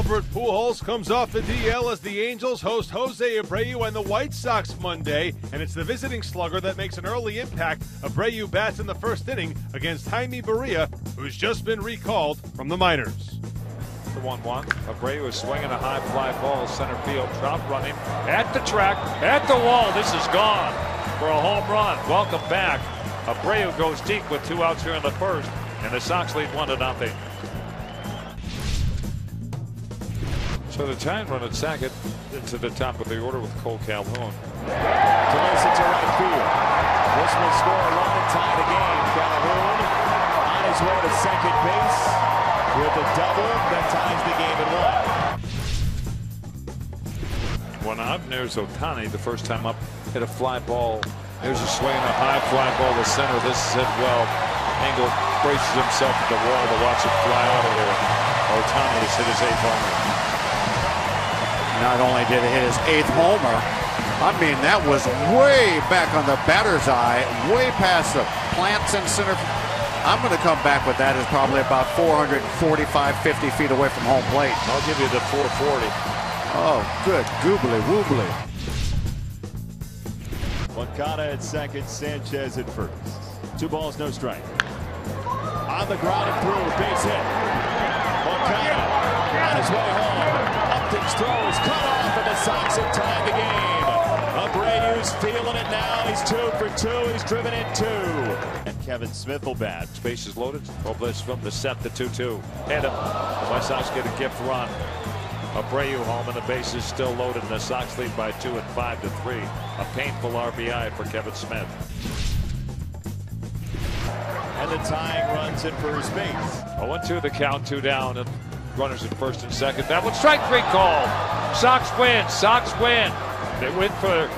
Albert Pujols comes off the DL as the Angels host Jose Abreu and the White Sox Monday, and it's the visiting slugger that makes an early impact. Abreu bats in the first inning against Jaime Barria, who's just been recalled from the minors. The 1 1. Abreu is swinging a high fly ball, center field. Trout running at the track, at the wall. This is gone for a home run. Welcome back. Abreu goes deep with two outs here in the first, and the Sox lead 1 to nothing. So the tying run at second into the top of the order with Cole Calhoun. Delisa to right field. This will score a run and tie the game. Calhoun on his way to second base with a double that ties the game at One one. out. There's Ohtani, the first time up, hit a fly ball. There's a swing, a high fly ball to center. This is hit well. Engel braces himself at the wall to watch it fly out of here. Ohtani has hit his eighth homer. Not only did it hit his eighth homer, I mean, that was way back on the batter's eye, way past the plants in center. I'm going to come back with that as probably about 445, 50 feet away from home plate. I'll give you the 440. Oh, good. Goobly woobly. Moncada at second, Sanchez at first. Two balls, no strike. On the ground and through, base hit. Moncada on his way home. Throw is cut off, and the Sox have tied the game. Abreu's feeling it now. He's two for two. He's driven in two. And Kevan Smith will bat. Space is loaded. Robles from the set, the 2-2. Hit him. White Sox get a gift run. Abreu home and the base is still loaded. And the Sox lead by two and five to three. A painful RBI for Kevan Smith. And the tying runs in for his base. 0-2 the count, two down, and runners at first and second. That one strike three call. Sox win. Sox win. They win for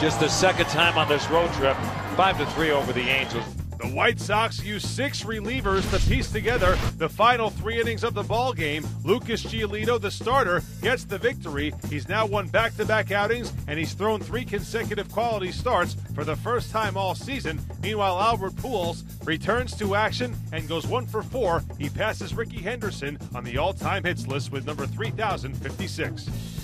just the second time on this road trip. Five to three over the Angels. The White Sox use six relievers to piece together the final three innings of the ball game. Lucas Giolito, the starter, gets the victory. He's now won back-to-back outings, and he's thrown three consecutive quality starts for the first time all season. Meanwhile, Albert Pujols returns to action and goes one for four. He passes Rickey Henderson on the all-time hits list with number 3,056.